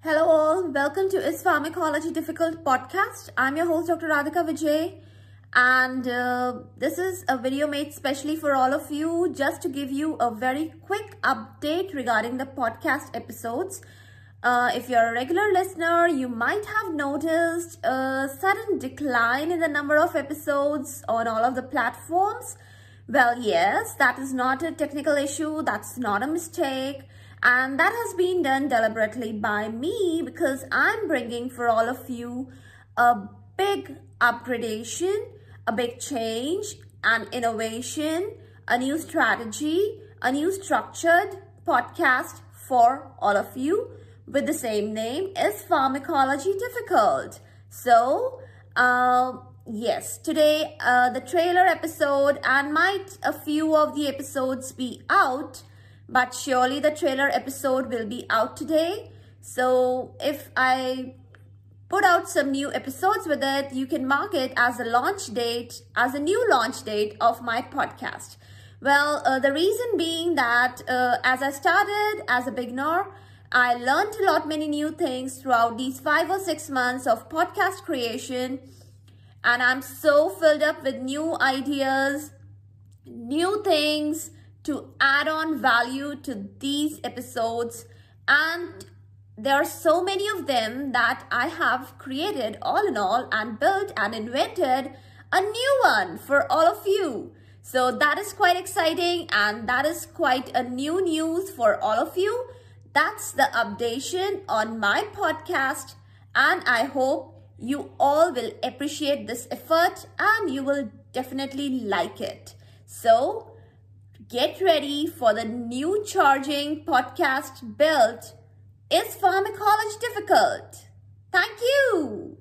Hello all, welcome to Is Pharmacology Difficult podcast. I'm your host Dr. Radhika Vijay and uh, this is a video made specially for all of you just to give you a very quick update regarding the podcast episodes. Uh, if you're a regular listener, you might have noticed a sudden decline in the number of episodes on all of the platforms. Well, yes, that is not a technical issue. That's not a mistake. And that has been done deliberately by me because I'm bringing for all of you a big upgradation, a big change, an innovation, a new strategy, a new structured podcast for all of you with the same name is pharmacology difficult. So, uh, yes, today uh, the trailer episode and might a few of the episodes be out, but surely the trailer episode will be out today. So if I put out some new episodes with it, you can mark it as a launch date, as a new launch date of my podcast. Well, uh, the reason being that uh, as I started as a beginner, I learned a lot many new things throughout these five or six months of podcast creation. And I'm so filled up with new ideas, new things to add on value to these episodes. And there are so many of them that I have created all in all and built and invented a new one for all of you. So that is quite exciting and that is quite a new news for all of you. That's the updation on my podcast and I hope you all will appreciate this effort and you will definitely like it. So get ready for the new charging podcast built. Is pharmacology difficult? Thank you.